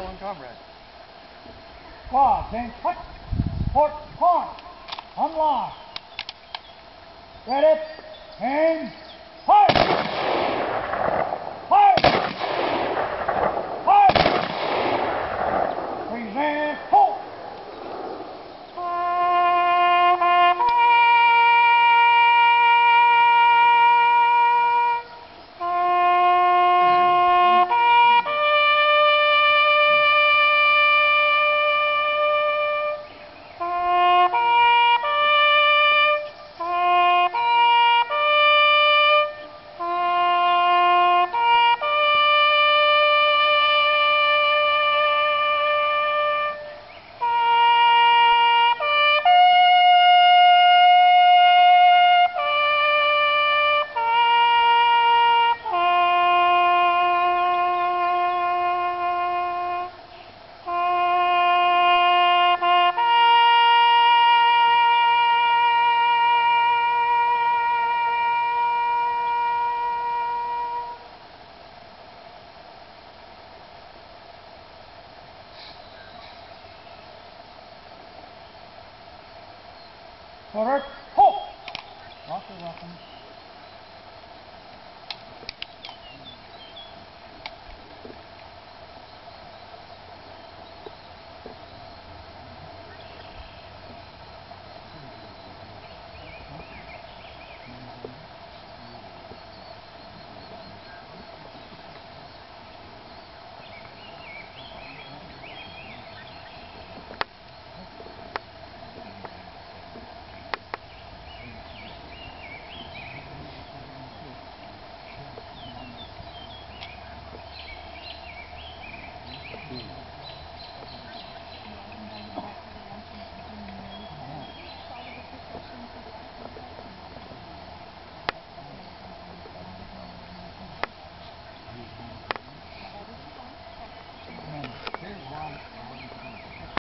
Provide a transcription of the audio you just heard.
fallen comrade. Squad, then cut, port, point, unlock. Ready, aim! Fire! Forward! Lock your weapons.